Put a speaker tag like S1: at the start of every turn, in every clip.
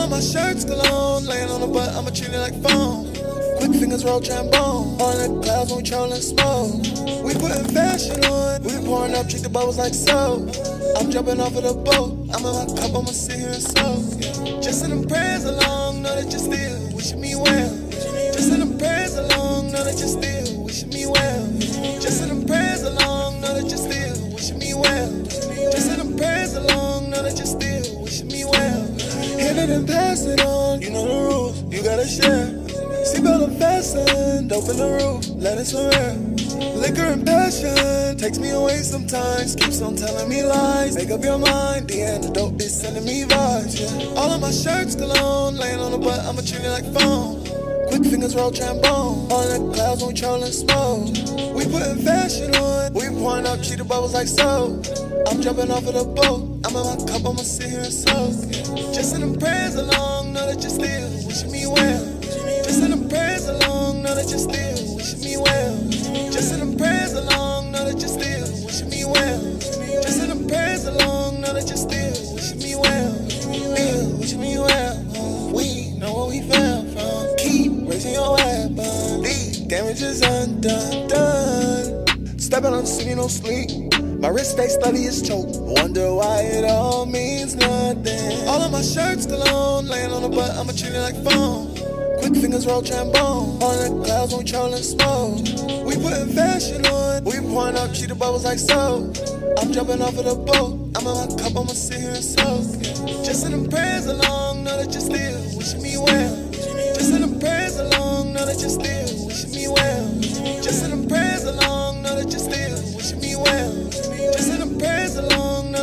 S1: of my shirts cologne, laying on the butt, I'ma treat it like phone. Quick fingers roll trombone, on the clouds when we trolling smoke. We putting fashion on, we pouring up, treat the bubbles like soap. I'm jumping off of the boat, I'm in my cup, I'ma sit here and soak. Just send them prayers along, know that you're still wishing me well. Just send them prayers along, know that you're still wishing me well. Just send them prayers along, know that you're still wishing me well. Just send them prayers along, know that you're still it and pass it on, you know the rules, you gotta share. Seatbelt and fasten, dope in the roof, let it swim. Liquor and passion takes me away sometimes. Keeps on telling me lies. Make up your mind, the antidote is sending me vibes. Yeah. All of my shirts cologne, laying on the butt, I'ma treat it like phone. Quick fingers roll trombone, All the clouds we trolling smoke. We putting fashion on, we pouring up cheetah bubbles like soap. I'm jumping off of the boat, I'm in my cup, I'ma sit here and soak. Just send them prayers along, know that you're still wishing me well. Just send them prayers along, know that you're still wishing me well. Just send them prayers along, know that you're still wishing me well. Just send them prayers along, know that you're still wishing me well. Wishing me well. We know what we fell from. Keep raising your weapon. The damage is undone. Done. Stepping on the city, no sleep. My wrist stay steady as choke. Wonder why it all means nothing. All of my shirts cologne, laying on the butt, I'ma treat it like phone. Quick fingers roll trombone, on the clouds when we trolling smoke. We putting fashion on, we pouring up cheetah bubbles like soap. I'm jumping off of the boat, I'm in my cup, I'ma sit here and soak. Just send them prayers along, know that you're still wishing me well. Just send them prayers along, know that you're still wishing me well. Just send them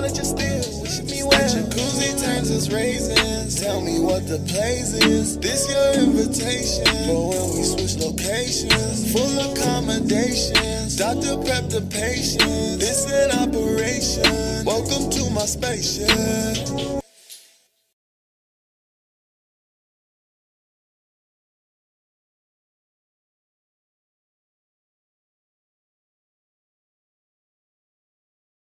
S1: know that you're wishing me well. Jacuzzi turns us raisins. Tell me what the place is. This your invitation for when we switch locations. Full accommodations. Doctor prep the patient. This an operation. Welcome to my spaceship.